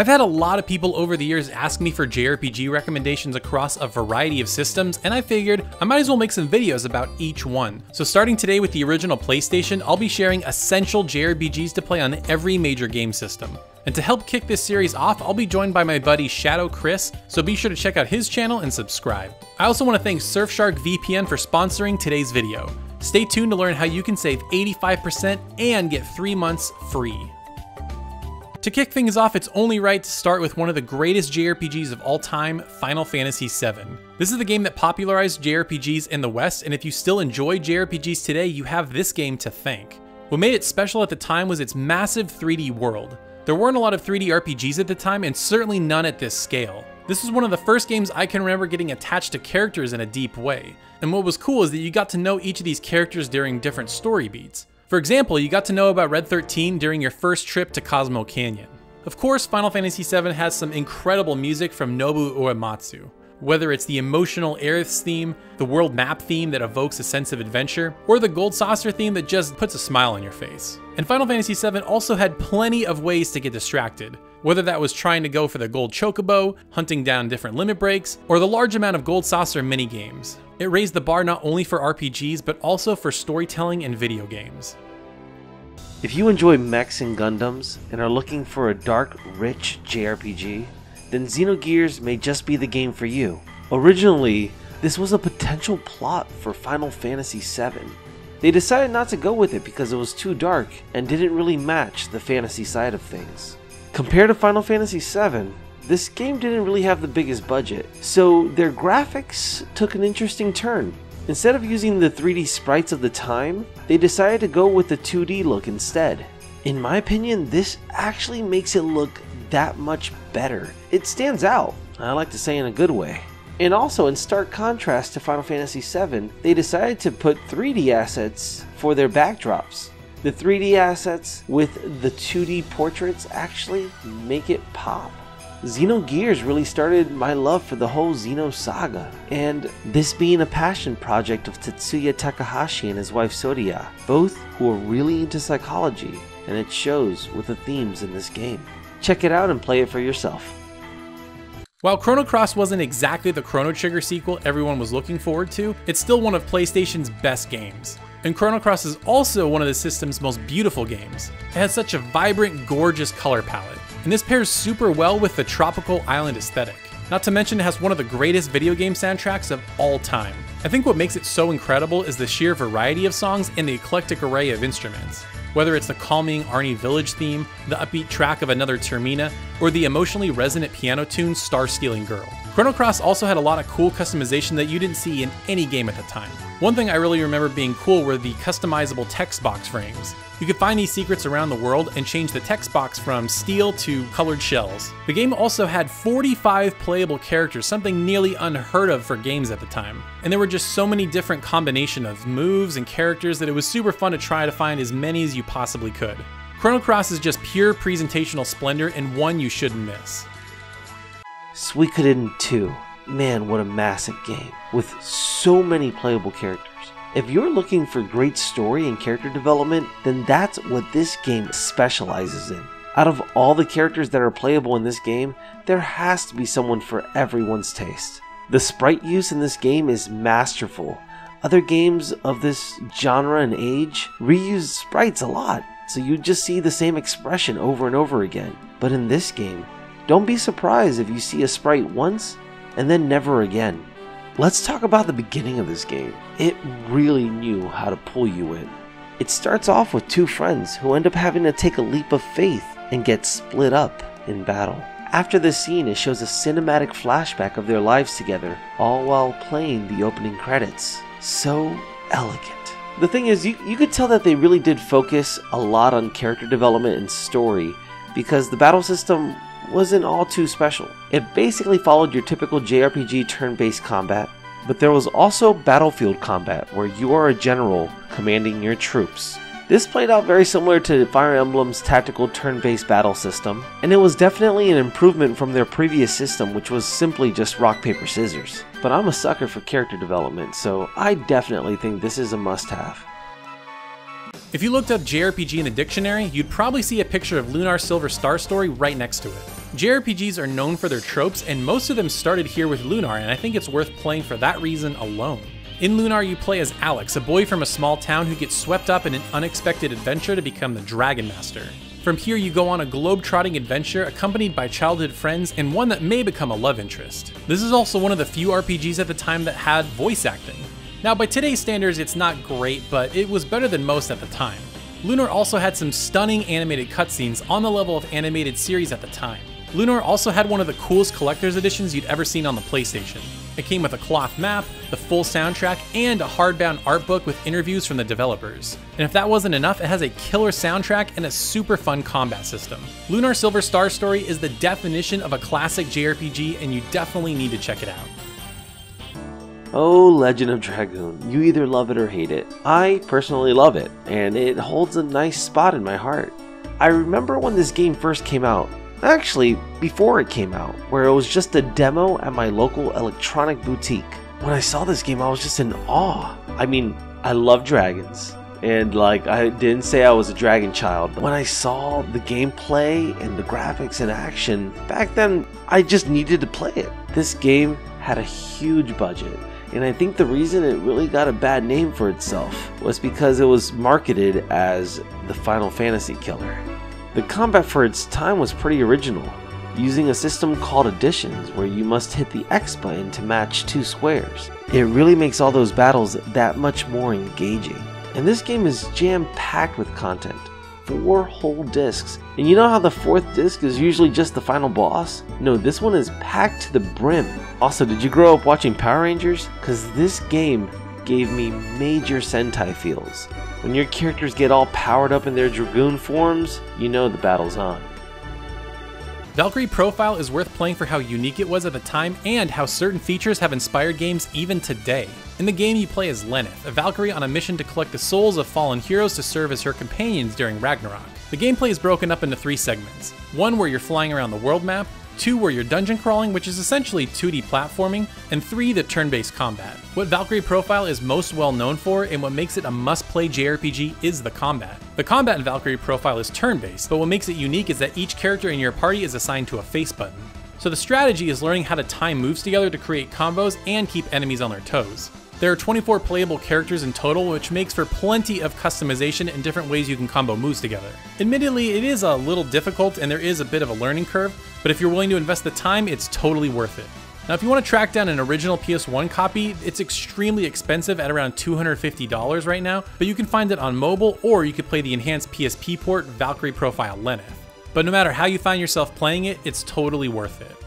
I've had a lot of people over the years ask me for JRPG recommendations across a variety of systems, and I figured I might as well make some videos about each one. So starting today with the original PlayStation, I'll be sharing essential JRPGs to play on every major game system. And to help kick this series off, I'll be joined by my buddy ShadoCris, so be sure to check out his channel and subscribe. I also want to thank Surfshark VPN for sponsoring today's video. Stay tuned to learn how you can save 85% and get 3 months free. To kick things off, it's only right to start with one of the greatest JRPGs of all time, Final Fantasy VII. This is the game that popularized JRPGs in the West, and if you still enjoy JRPGs today, you have this game to thank. What made it special at the time was its massive 3D world. There weren't a lot of 3D RPGs at the time, and certainly none at this scale. This was one of the first games I can remember getting attached to characters in a deep way. And what was cool is that you got to know each of these characters during different story beats. For example, you got to know about Red 13 during your first trip to Cosmo Canyon. Of course, Final Fantasy VII has some incredible music from Nobuo Uematsu. Whether it's the emotional Aerith's theme, the world map theme that evokes a sense of adventure, or the Gold Saucer theme that just puts a smile on your face. And Final Fantasy VII also had plenty of ways to get distracted, whether that was trying to go for the gold chocobo, hunting down different limit breaks, or the large amount of Gold Saucer minigames. It raised the bar not only for RPGs, but also for storytelling and video games. If you enjoy mechs and Gundams and are looking for a dark, rich JRPG, then Xenogears may just be the game for you. Originally, this was a potential plot for Final Fantasy VII. They decided not to go with it because it was too dark and didn't really match the fantasy side of things. Compared to Final Fantasy VII, this game didn't really have the biggest budget, so their graphics took an interesting turn. Instead of using the 3D sprites of the time, they decided to go with the 2D look instead. In my opinion, this actually makes it look that much better. It stands out, I like to say in a good way. And also, in stark contrast to Final Fantasy VII, they decided to put 3D assets for their backdrops. The 3D assets with the 2D portraits actually make it pop. Xenogears really started my love for the whole Xeno saga, and this being a passion project of Tetsuya Takahashi and his wife Soraya, both who are really into psychology, and it shows with the themes in this game. Check it out and play it for yourself. While Chrono Cross wasn't exactly the Chrono Trigger sequel everyone was looking forward to, it's still one of PlayStation's best games. And Chrono Cross is also one of the system's most beautiful games. It has such a vibrant, gorgeous color palette, and this pairs super well with the tropical island aesthetic. Not to mention it has one of the greatest video game soundtracks of all time. I think what makes it so incredible is the sheer variety of songs and the eclectic array of instruments. Whether it's the calming Arni Village theme, the upbeat track of Another Termina, or the emotionally resonant piano tune Star Stealing Girl. Chrono Cross also had a lot of cool customization that you didn't see in any game at the time. One thing I really remember being cool were the customizable text box frames. You could find these secrets around the world and change the text box from steel to colored shells. The game also had 45 playable characters, something nearly unheard of for games at the time. And there were just so many different combination of moves and characters that it was super fun to try to find as many as you possibly could. Chrono Cross is just pure presentational splendor and one you shouldn't miss. Suikoden 2. Man, what a massive game, with so many playable characters. If you're looking for great story and character development, then that's what this game specializes in. Out of all the characters that are playable in this game, there has to be someone for everyone's taste. The sprite use in this game is masterful. Other games of this genre and age reuse sprites a lot, so you just see the same expression over and over again. But in this game, don't be surprised if you see a sprite once and then never again. Let's talk about the beginning of this game. It really knew how to pull you in. It starts off with two friends who end up having to take a leap of faith and get split up in battle. After this scene, it shows a cinematic flashback of their lives together, all while playing the opening credits. So elegant. The thing is, you, you could tell that they really did focus a lot on character development and story because the battle system wasn't all too special. It basically followed your typical JRPG turn based combat, but there was also battlefield combat where you are a general commanding your troops. This played out very similar to Fire Emblem's tactical turn based battle system, and it was definitely an improvement from their previous system, which was simply just rock, paper, scissors. But I'm a sucker for character development, so I definitely think this is a must have. If you looked up JRPG in the dictionary, you'd probably see a picture of Lunar Silver Star Story right next to it. JRPGs are known for their tropes, and most of them started here with Lunar, and I think it's worth playing for that reason alone. In Lunar, you play as Alex, a boy from a small town who gets swept up in an unexpected adventure to become the Dragon Master. From here, you go on a globe-trotting adventure accompanied by childhood friends and one that may become a love interest. This is also one of the few RPGs at the time that had voice acting. Now, by today's standards, it's not great, but it was better than most at the time. Lunar also had some stunning animated cutscenes on the level of animated series at the time. Lunar also had one of the coolest collector's editions you'd ever seen on the PlayStation. It came with a cloth map, the full soundtrack, and a hardbound art book with interviews from the developers. And if that wasn't enough, it has a killer soundtrack and a super fun combat system. Lunar Silver Star Story is the definition of a classic JRPG, and you definitely need to check it out. Oh, Legend of Dragoon, you either love it or hate it. I personally love it, and it holds a nice spot in my heart. I remember when this game first came out, actually, before it came out, where it was just a demo at my local electronic boutique. When I saw this game, I was just in awe. I mean, I love dragons, and like I didn't say I was a dragon child, but when I saw the gameplay and the graphics in action, back then I just needed to play it. This game had a huge budget and I think the reason it really got a bad name for itself was because it was marketed as the Final Fantasy killer. The combat for its time was pretty original, using a system called additions where you must hit the X button to match two squares. It really makes all those battles that much more engaging. And this game is jam packed with content four whole discs. And you know how the fourth disc is usually just the final boss? No, this one is packed to the brim. Also, did you grow up watching Power Rangers? Because this game gave me major Sentai feels. When your characters get all powered up in their Dragoon forms, you know the battle's on. Valkyrie Profile is worth playing for how unique it was at the time and how certain features have inspired games even today. In the game, you play as Lenneth, a Valkyrie on a mission to collect the souls of fallen heroes to serve as her companions during Ragnarok. The gameplay is broken up into three segments one where you're flying around the world map, 2 where you're dungeon crawling, which is essentially 2D platforming, and 3 the turn-based combat. What Valkyrie Profile is most well known for and what makes it a must-play JRPG is the combat. The combat in Valkyrie Profile is turn-based, but what makes it unique is that each character in your party is assigned to a face button. So the strategy is learning how to time moves together to create combos and keep enemies on their toes. There are 24 playable characters in total, which makes for plenty of customization and different ways you can combo moves together. Admittedly, it is a little difficult and there is a bit of a learning curve, but if you're willing to invest the time, it's totally worth it. Now, if you want to track down an original PS1 copy, it's extremely expensive at around $250 right now, but you can find it on mobile or you could play the enhanced PSP port Valkyrie Profile Lenneth. But no matter how you find yourself playing it, it's totally worth it.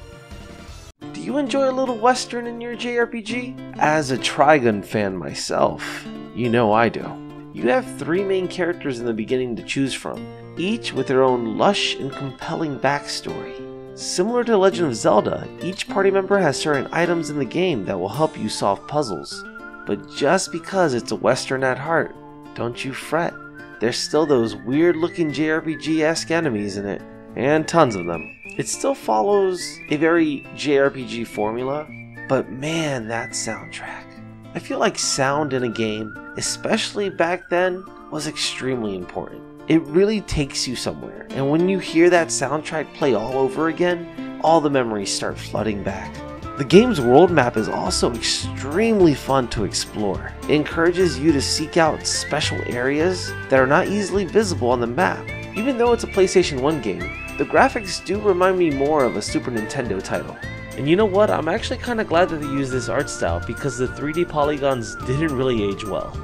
You enjoy a little Western in your JRPG? As a Trigun fan myself, you know I do. You have three main characters in the beginning to choose from, each with their own lush and compelling backstory. Similar to Legend of Zelda, each party member has certain items in the game that will help you solve puzzles. But just because it's a Western at heart, don't you fret. There's still those weird looking JRPG esque enemies in it, and tons of them. It still follows a very JRPG formula, but man, that soundtrack. I feel like sound in a game, especially back then, was extremely important. It really takes you somewhere, and when you hear that soundtrack play all over again, all the memories start flooding back. The game's world map is also extremely fun to explore. It encourages you to seek out special areas that are not easily visible on the map. Even though it's a PlayStation 1 game, the graphics do remind me more of a Super Nintendo title. And you know what, I'm actually kinda glad that they used this art style because the 3D polygons didn't really age well.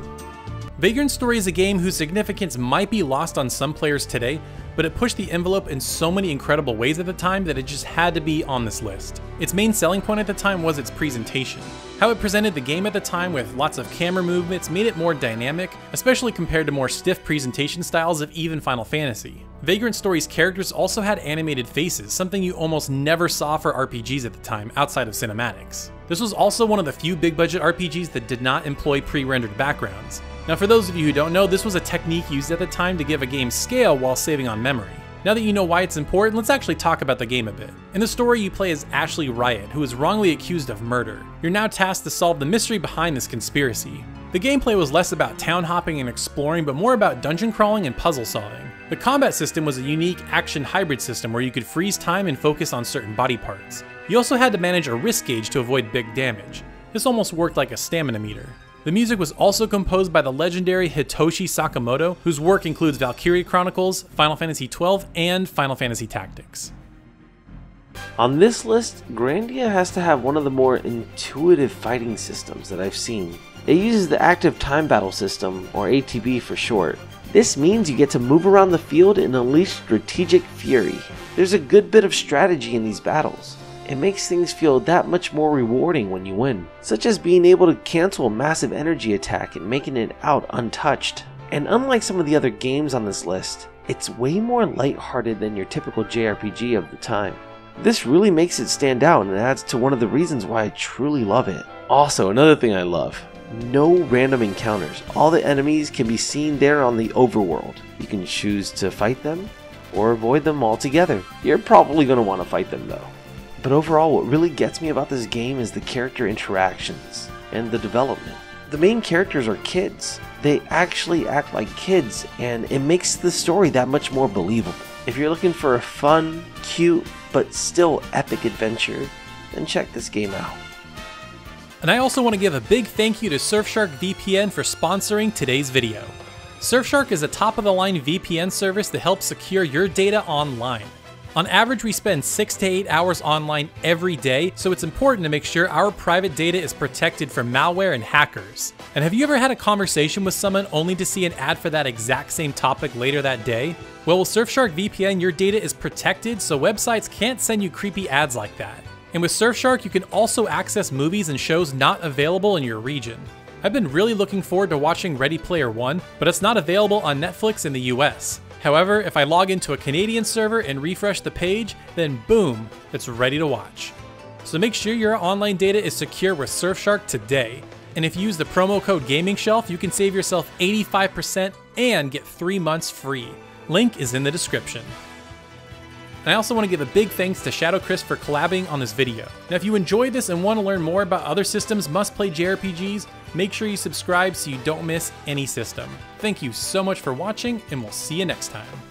Vagrant Story is a game whose significance might be lost on some players today, but it pushed the envelope in so many incredible ways at the time that it just had to be on this list. Its main selling point at the time was its presentation. How it presented the game at the time with lots of camera movements made it more dynamic, especially compared to more stiff presentation styles of even Final Fantasy. Vagrant Story's characters also had animated faces, something you almost never saw for RPGs at the time outside of cinematics. This was also one of the few big budget RPGs that did not employ pre-rendered backgrounds. Now for those of you who don't know, this was a technique used at the time to give a game scale while saving on memory. Now that you know why it's important, let's actually talk about the game a bit. In the story, you play as Ashley Riot, who is wrongly accused of murder. You're now tasked to solve the mystery behind this conspiracy. The gameplay was less about town hopping and exploring, but more about dungeon crawling and puzzle solving. The combat system was a unique action hybrid system where you could freeze time and focus on certain body parts. You also had to manage a risk gauge to avoid big damage. This almost worked like a stamina meter. The music was also composed by the legendary Hitoshi Sakimoto, whose work includes Valkyrie Chronicles, Final Fantasy XII, and Final Fantasy Tactics. On this list, Grandia has to have one of the more intuitive fighting systems that I've seen. It uses the Active Time Battle System, or ATB for short. This means you get to move around the field and unleash strategic fury. There's a good bit of strategy in these battles. It makes things feel that much more rewarding when you win, such as being able to cancel a massive energy attack and making it out untouched. And unlike some of the other games on this list, it's way more lighthearted than your typical JRPG of the time. This really makes it stand out and adds to one of the reasons why I truly love it. Also, another thing I love no random encounters. All the enemies can be seen there on the overworld. You can choose to fight them or avoid them altogether. You're probably going to want to fight them though. But overall, what really gets me about this game is the character interactions and the development. The main characters are kids. They actually act like kids, and it makes the story that much more believable. If you're looking for a fun, cute, but still epic adventure, then check this game out. And I also want to give a big thank you to Surfshark VPN for sponsoring today's video. Surfshark is a top of the line VPN service that helps secure your data online. On average, we spend 6 to 8 hours online every day, so it's important to make sure our private data is protected from malware and hackers. And have you ever had a conversation with someone only to see an ad for that exact same topic later that day? Well, with Surfshark VPN, your data is protected, so websites can't send you creepy ads like that. And with Surfshark, you can also access movies and shows not available in your region. I've been really looking forward to watching Ready Player One, but it's not available on Netflix in the US. However, if I log into a Canadian server and refresh the page, then boom, it's ready to watch. So make sure your online data is secure with Surfshark today. And if you use the promo code Gaming Shelf, you can save yourself 85% and get 3 months free. Link is in the description. And I also want to give a big thanks to ShadoCris for collabing on this video. Now if you enjoyed this and want to learn more about other systems must-play JRPGs, make sure you subscribe so you don't miss any system. Thank you so much for watching, and we'll see you next time.